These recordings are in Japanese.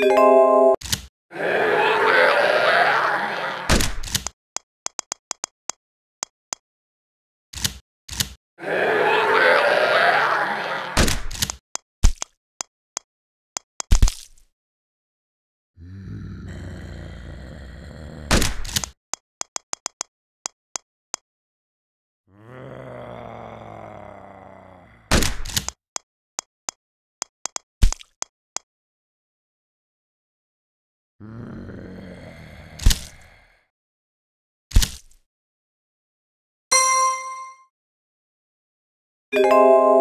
Música Hey!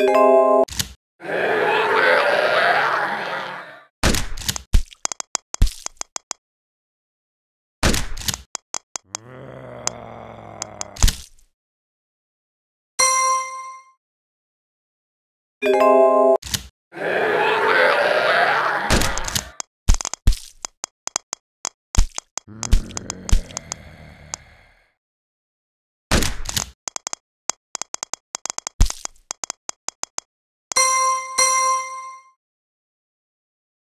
you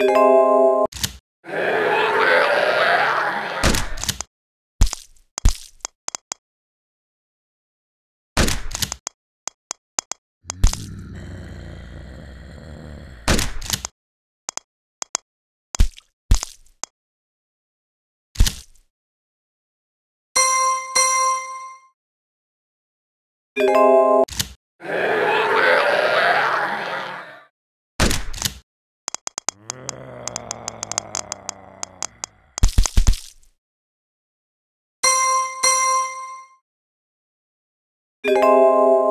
you Música